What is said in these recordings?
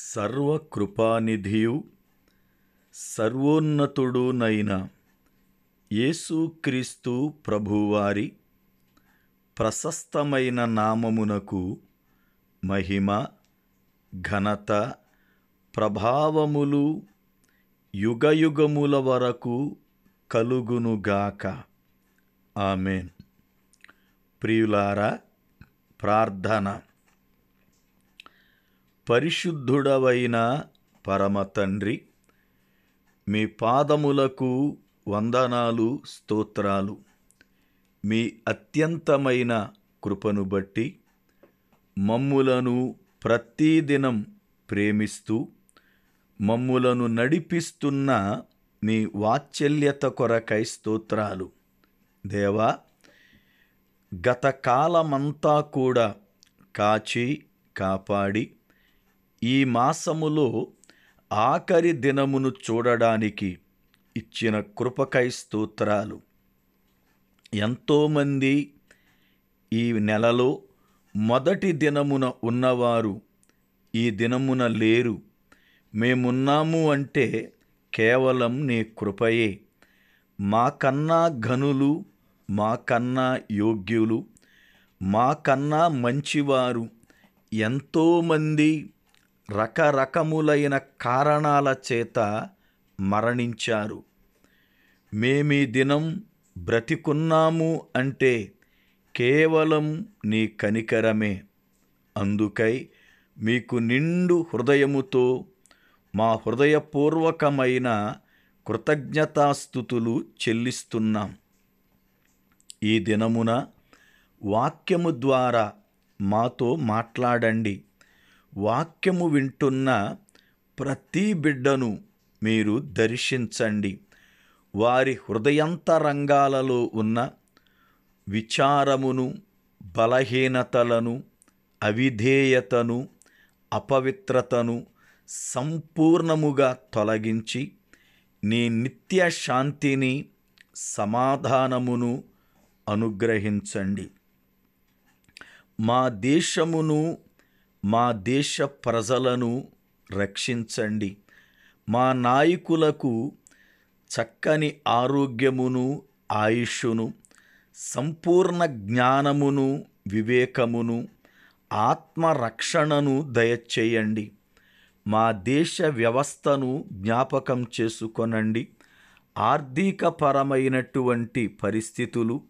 సర్వకృపానిధియు సర్వోన్నతుడునైన యేసుక్రీస్తు ప్రభువారి ప్రశస్తమైన నామమునకు మహిమ ఘనత ప్రభావములు యుగయుగముల వరకు కలుగునుగాక ఆమెన్. ప్రియులారా ప్రార్థన. పరిశుద్ధుడవైన పరమ తండ్రి మీ పాదములకు వందనాలు స్తోత్రాలు. మీ అత్యంతమైన కృపను బట్టి మమ్ములను ప్రతిదినం ప్రేమిస్తూ మమ్ములను నడిపిస్తున్న మీ వాత్సల్యత కొరకై స్తోత్రాలు. దేవా గత కాలమంతా కూడా కాచి కాపాడి ఈ మాసములో ఆఖరి దినమును చూడడానికి ఇచ్చిన కృపకై స్తోత్రాలు. ఎంతోమంది ఈ నెలలో మొదటి దినమున ఉన్నవారు ఈ దినమున లేరు. మేమున్నాము అంటే కేవలం నీ కృపయే. మాకన్నా ఘనులు మాకన్నా యోగ్యులు మాకన్నా మంచివారు ఎంతోమంది రకరకములైన కారణాల చేత మరణించారు. మేమీ దినం బ్రతికున్నాము అంటే కేవలం నీ కనికరమే. అందుకై మీకు నిండు హృదయముతో మా హృదయపూర్వకమైన కృతజ్ఞతాస్థుతులు చెల్లిస్తున్నాం. ఈ దినమున వాక్యము ద్వారా మాతో మాట్లాడండి. వాక్యము వింటున్న ప్రతి బిడ్డను మీరు దర్శించండి. వారి హృదయంతరంగాలలో ఉన్న విచారమును బలహీనతలను అవిధేయతను అపవిత్రతను సంపూర్ణముగా తొలగించి నీ నిత్య శాంతిని సమాధానమును అనుగ్రహించండి. మా దేశమును మా దేశ ప్రజలను రక్షించండి. మా నాయకులకు చక్కని ఆరోగ్యమును ఆయుష్ను సంపూర్ణ జ్ఞానమును వివేకమును ఆత్మరక్షణను దయచేయండి. మా దేశ వ్యవస్థను జ్ఞాపకం చేసుకొనండి. ఆర్థికపరమైనటువంటి పరిస్థితులు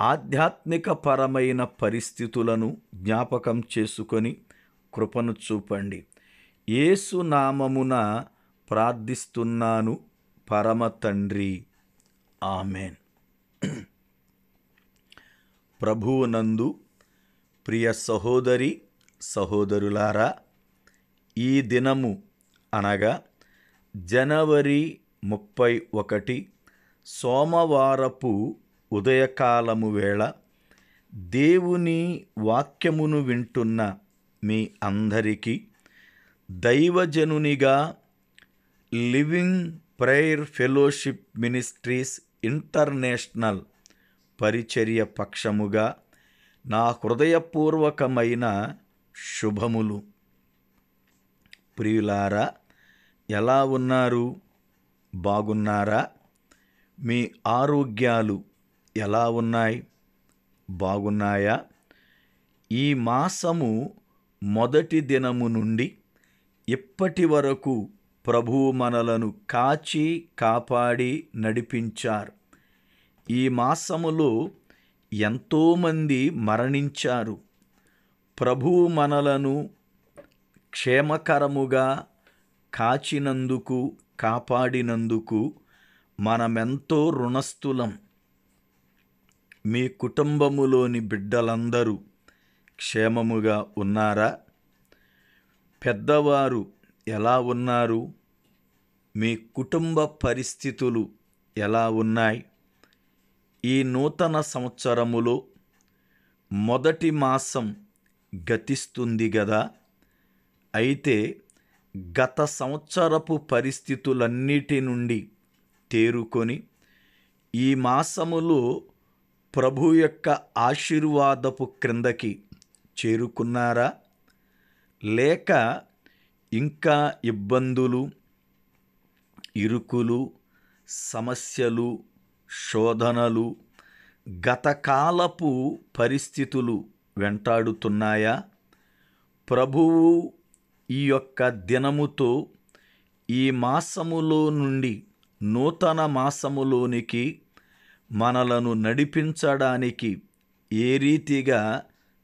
ఆధ్యాత్మిక పరమైన పరిస్థితులను జ్ఞాపకం చేసుకొని కృపను చూపండి. యేసు నామమున ప్రార్థిస్తున్నాను పరమ తండ్రి. ఆమెన్. ప్రభువునందు ప్రియ సహోదరి సహోదరులారా ఈ దినము అనగా జనవరి ముప్పై ఒకటి సోమవారపు ఉదయకాలము వేళ దేవుని వాక్యమును వింటున్న మీ అందరికీ దైవజనునిగా living prayer fellowship ministries international పరిచర్య పక్షముగా నా హృదయపూర్వకమైన శుభములు. ప్రియులారా ఎలా ఉన్నారు? బాగున్నారా? మీ ఆరోగ్యాలు ఎలా ఉన్నాయి? బాగున్నాయా? ఈ మాసము మొదటి దినము నుండి ఇప్పటి వరకు ప్రభువు మనలను కాచి కాపాడి నడిపించారు. ఈ మాసములో ఎంతోమంది మరణించారు. ప్రభువు మనలను క్షేమకరముగా కాచినందుకు కాపాడినందుకు మనమెంతో రుణస్థులం. మీ కుటుంబములోని బిడ్డలందరూ క్షేమముగా ఉన్నారా? పెద్దవారు ఎలా ఉన్నారు? మీ కుటుంబ పరిస్థితులు ఎలా ఉన్నాయి? ఈ నూతన సంవత్సరములో మొదటి మాసం గతిస్తుంది గదా? అయితే గత సంవత్సరపు పరిస్థితులన్నిటి నుండి తేరుకొని ఈ మాసములో ప్రభు యొక్క ఆశీర్వాదపు క్రిందకి చేరుకున్నారా? లేక ఇంకా ఇబ్బందులు ఇరుకులు సమస్యలు శోధనలు గతకాలపు పరిస్థితులు వెంటాడుతున్నాయా? ప్రభువు ఈ యొక్క దినముతో ఈ మాసములో నుండి నూతన మాసములోనికి మనలను నడిపించడానికి ఏ రీతిగా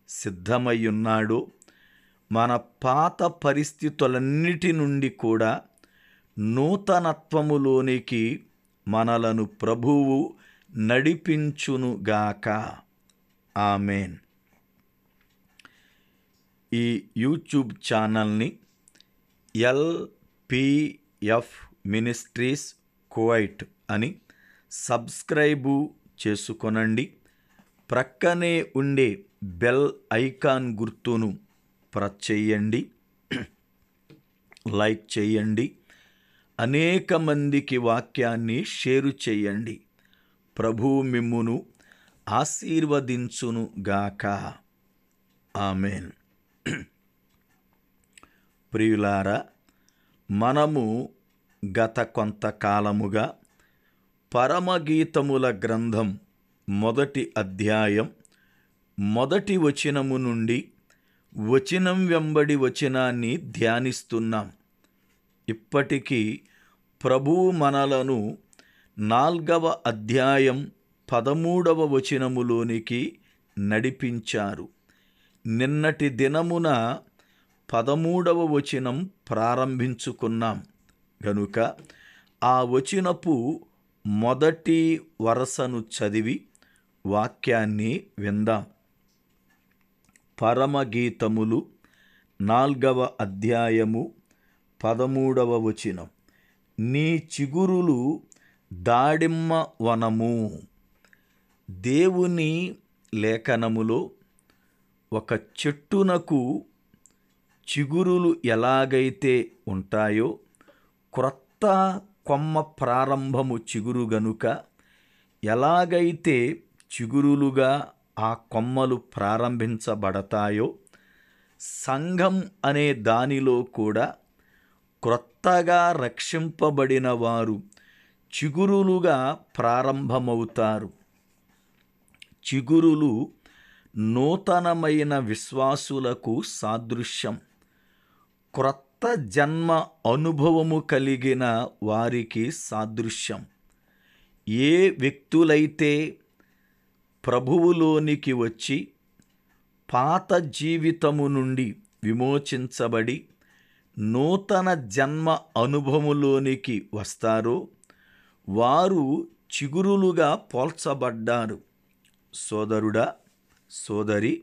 సిద్ధమై ఉన్నాడో మన పాత పరిస్థితులన్నిటి నుండి కూడా నూతనత్వములోనికి మనలను ప్రభువు నడిపించునుగాక. ఆమెన్. ఈ యూట్యూబ్ ఛానల్ని ఎల్పిఎఫ్ మినిస్ట్రీస్ కువైట్ అని సబ్స్క్రైబు చేసుకొనండి. ప్రక్కనే ఉండే బెల్ ఐకాన్ గుర్తును ప్రెస్ చేయండి. లైక్ చేయండి. అనేక మందికి వాక్యాన్ని షేరు చేయండి. ప్రభు మిమ్మును ఆశీర్వదించును గాక. ఆమెన్. ప్రియులారా మనము గత కొంతకాలముగా పరమగీతముల గ్రంథం మొదటి అధ్యాయం. మొదటి వచనము నుండి వచనం వెంబడి వచనాన్ని ధ్యానిస్తున్నాం. ఇప్పటికీ ప్రభువు మనలను నాల్గవ అధ్యాయం పదమూడవ వచనములోనికి నడిపించారు. నిన్నటి దినమున పదమూడవ వచనం ప్రారంభించుకున్నాం. గనుక ఆ వచనపు మొదటి వరసను చదివి వాక్యాన్ని విందాం. పరమగీతములు నాల్గవ అధ్యాయము పదమూడవ వచనం. నీ చిగురులు దాడిమ్మ వనము. దేవుని లేఖనములో ఒక చెట్టునకు చిగురులు ఎలాగైతే ఉంటాయో క్రొత్త కొమ్మ ప్రారంభము చిగురు గనుక ఎలాగైతే చిగురులుగా ఆ కొమ్మలు ప్రారంభించబడతాయో సంఘం అనే దానిలో కూడా క్రొత్తగా రక్షింపబడిన వారు చిగురులుగా ప్రారంభమవుతారు. చిగురులు నూతనమైన విశ్వాసులకు సాదృశ్యం. క్రొత్త కొత్త జన్మ అనుభవము కలిగిన వారికి సాదృశ్యం. ఏ వ్యక్తులైతే ప్రభువులోనికి వచ్చి పాత జీవితము నుండి విమోచించబడి నూతన జన్మ అనుభవములోనికి వస్తారో వారు చిగురులుగా పోల్చబడ్డారు. సోదరుడా సోదరి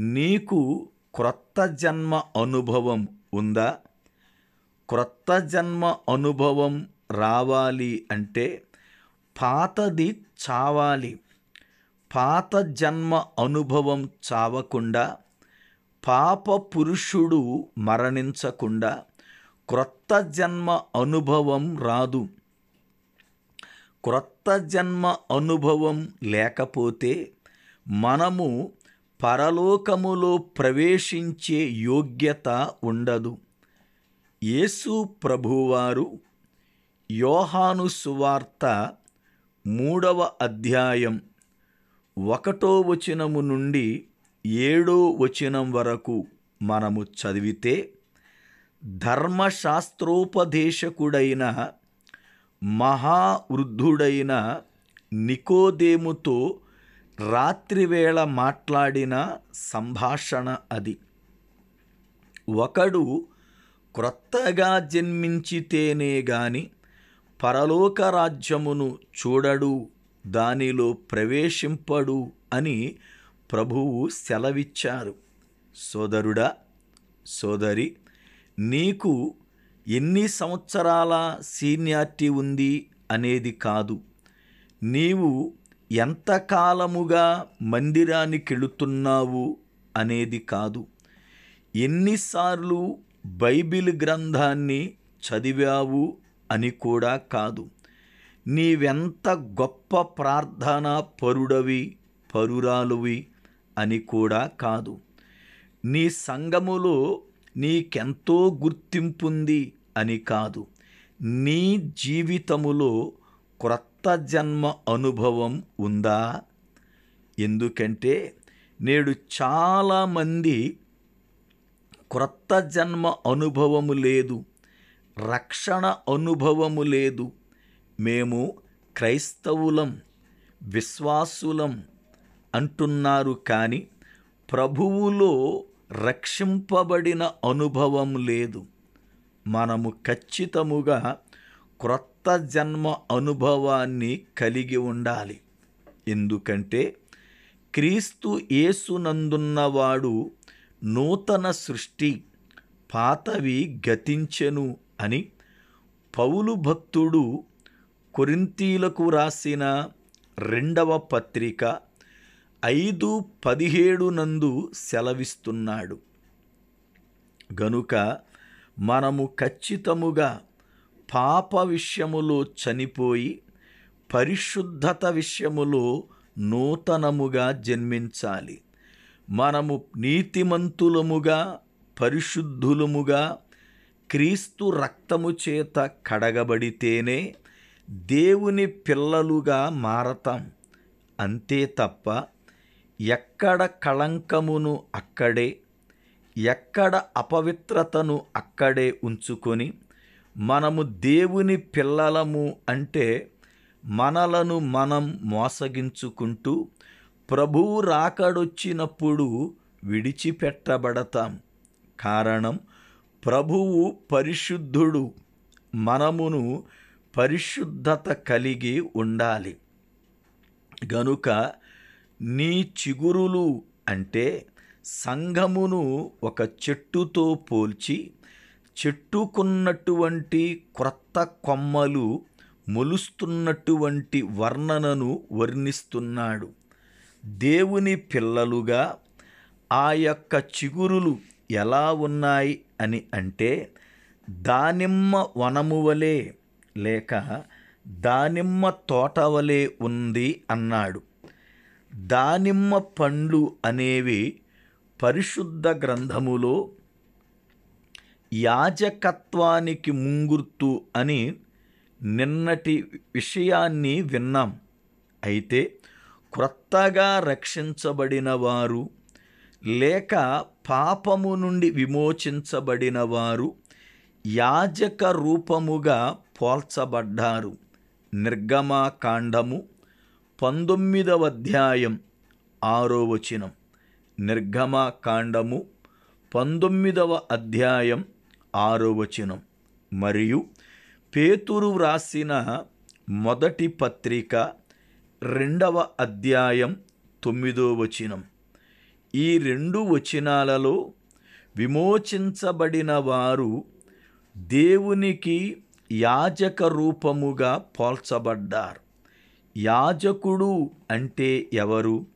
నీకు క్రొత్త జన్మ అనుభవం ఉందా? క్రొత్త జన్మ అనుభవం రావాలి అంటే పాతది చావాలి. పాత జన్మ అనుభవం చావకుండా పాప పురుషుడు మరణించకుండా క్రొత్త జన్మ అనుభవం రాదు. క్రొత్త జన్మ అనుభవం లేకపోతే మనము పరలోకములో ప్రవేశించే యోగ్యత ఉండదు. యేసు ప్రభువారు యోహాను సువార్త మూడవ అధ్యాయం ఒకటో వచనము నుండి ఏడో వచనం వరకు మనము చదివితే ధర్మశాస్త్రోపదేశకుడైన మహావృద్ధుడైన నికోదేముతో రాత్రివేళ మాట్లాడిన సంభాషణ అది. ఒకడు క్రొత్తగా జన్మించితేనే గాని పరలోక రాజ్యమును చూడడు దానిలో ప్రవేశింపడు అని ప్రభువు సెలవిచ్చారు. సోదరుడా సోదరి నీకు ఎన్ని సంవత్సరాల సీనియారిటీ ఉంది అనేది కాదు. నీవు ఎంతకాలముగా మందిరానికెళుతున్నావు అనేది కాదు. ఎన్నిసార్లు బైబిల్ గ్రంథాన్ని చదివావు అని కూడా కాదు. నీవెంత గొప్ప ప్రార్థన పరుడవి పరురాలువి అని కూడా కాదు. నీ సంఘములో నీకెంతో గుర్తింపుంది అని కాదు. నీ జీవితములో క్రొత్త కొత్త జన్మ అనుభవం ఉందా? ఎందుకంటే నేడు చాలామంది క్రొత్త జన్మ అనుభవము లేదు రక్షణ అనుభవము లేదు. మేము క్రైస్తవులం విశ్వాసులం అంటున్నారు కానీ ప్రభువులో రక్షింపబడిన అనుభవం లేదు. మనము ఖచ్చితముగా క్రొత్త జన్మ అనుభవాన్ని కలిగి ఉండాలి. ఎందుకంటే క్రీస్తు యేసునందున్నవాడు నూతన సృష్టి పాతవి గతించెను అని పౌలు భక్తుడు కొరింతీలకు రాసిన రెండవ పత్రిక ఐదు పదిహేడు నందు సెలవిస్తున్నాడు. గనుక మనము ఖచ్చితముగా పాప విషయములో చనిపోయి పరిశుద్ధత విషయములో నూతనముగా జన్మించాలి. మనము నీతిమంతులముగా పరిశుద్ధులముగా క్రీస్తు రక్తము చేత కడగబడితేనే దేవుని పిల్లలుగా మారతాం. అంతే తప్ప ఎక్కడ కళంకమును అక్కడే ఎక్కడ అపవిత్రతను అక్కడే ఉంచుకొని మనము దేవుని పిల్లలము అంటే మనలను మనం మోసగించుకుంటూ ప్రభువు రాకడొచ్చినప్పుడు విడిచిపెట్టబడతాం. కారణం ప్రభువు పరిశుద్ధుడు. మనమును పరిశుద్ధత కలిగి ఉండాలి. గనుక నీ చిగురులు అంటే సంఘమును ఒక చెట్టుతో పోల్చి చెట్టుకున్నటువంటి క్రొత్త కొమ్మలు మొలుస్తున్నటువంటి వర్ణనను వర్ణిస్తున్నాడు. దేవుని పిల్లలుగా ఆ యొక్క చిగురులు ఎలా ఉన్నాయి అని అంటే దానిమ్మ వనము వలె లేక దానిమ్మ తోట వలె ఉంది అన్నాడు. దానిమ్మ పండ్లు అనేవి పరిశుద్ధ గ్రంథములో యాజకత్వానికి ముంగుర్తు అని నిన్నటి విషయాన్ని విన్నాం. అయితే క్రొత్తగా రక్షించబడిన వారు లేక పాపము నుండి విమోచించబడిన వారు యాజక రూపముగా పోల్చబడ్డారు. నిర్గమాకాండము పంతొమ్మిదవ అధ్యాయం ఆరో వచనం. నిర్గమాకాండము పంతొమ్మిదవ అధ్యాయం ఆరో వచనం. మరియు పేతురు వ్రాసిన మొదటి పత్రిక రెండవ అధ్యాయం తొమ్మిదో వచనం. ఈ రెండు వచనాలలో విమోచించబడిన వారు దేవునికి యాజక రూపముగా పోల్చబడ్డారు. యాజకుడు అంటే ఎవరు?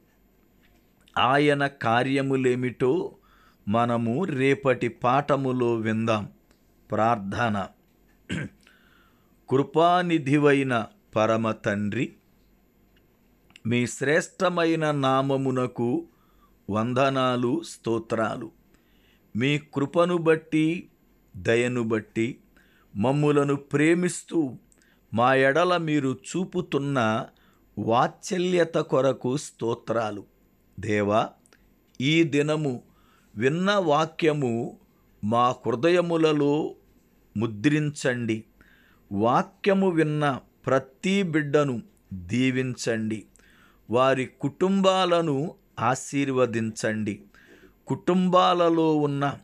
ఆయన కార్యములేమిటో మనము రేపటి పాఠములో విందాం. ప్రార్థన. కృపానిధివైన పరమ తండ్రి మీ శ్రేష్టమైన నామమునకు వందనాలు స్తోత్రాలు. మీ కృపను బట్టి దయను బట్టి మమ్ములను ప్రేమిస్తూ మా ఎడల మీరు చూపుతున్న వాత్సల్యత కొరకు స్తోత్రాలు. దేవా ఈ దినము విన్న వాక్యము మా హృదయములలో ముద్రించండి. వాక్యము విన్న ప్రతి బిడ్డను దీవించండి. వారి కుటుంబాలను ఆశీర్వదించండి. కుటుంబాలలో ఉన్న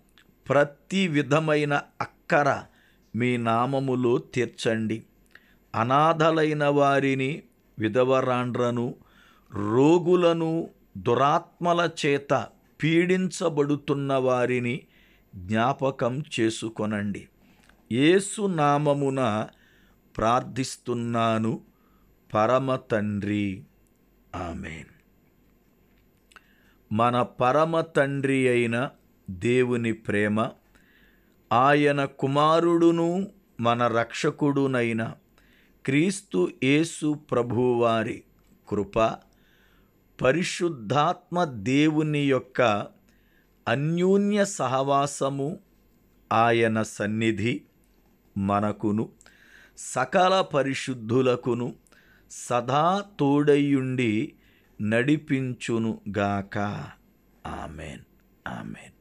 ప్రతి విధమైన అక్కర మీ నామములో తీర్చండి. అనాథలైన వారిని విధవరాండ్రను రోగులను దురాత్మల చేత పీడించబడుతున్న వారిని జ్ఞాపకం చేసుకొనండి. ఏసునామమున ప్రార్థిస్తున్నాను. పరమ తండ్రి. ఆమెన్. మన పరమ తండ్రి అయిన దేవుని ప్రేమ ఆయన కుమారుడును మన రక్షకుడునైన క్రీస్తు యేసు ప్రభువారి కృప పరిశుద్ధాత్మ దేవుని యొక్క అన్యోన్య సహవాసము ఆయన సన్నిధి మనకును సకల పరిశుద్ధులకును సదా తోడయ్యుండి నడిపించునుగాక ఆమెన్. ఆమెన్.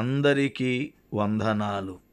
అందరికీ వందనాలు.